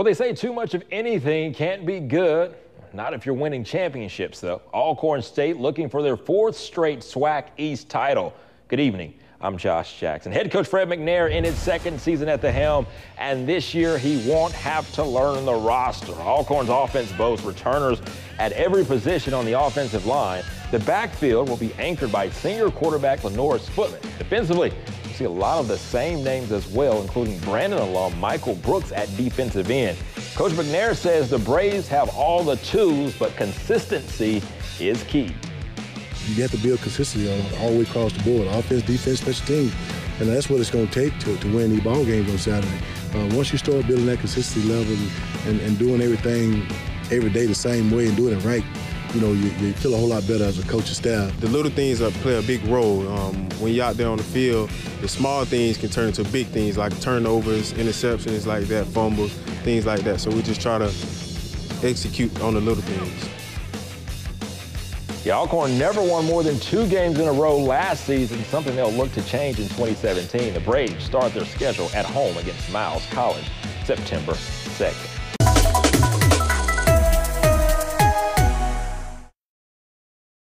Well, they say too much of anything can't be good. Not if you're winning championships, though. Alcorn State looking for their fourth straight SWAC East title. Good evening. I'm Josh Jackson. Head coach Fred McNair in his second season at the helm, and this year he won't have to learn the roster. Alcorn's offense boasts returners at every position on the offensive line. The backfield will be anchored by senior quarterback Lenorris Footman. Defensively, see a lot of the same names as well, including Brandon alum Michael Brooks at defensive end. Coach McNair says the Braves have all the tools, but consistency is key you have to build consistency on all the way across the board, offense, defense, special teams. And that's what it's going to take to, to win these ball games on Saturday. Uh, once you start building that consistency level and, and doing everything every day the same way and doing it right, you know, you, you, feel a whole lot better as a coach and staff. The little things uh, play a big role. Um, when you're out there on the field, the small things can turn into big things like turnovers, interceptions like that, fumbles, things like that. So we just try to execute on the little things. The Alcorn never won more than two games in a row last season, something they'll look to change in 2017. The Braves start their schedule at home against Miles College September 2nd.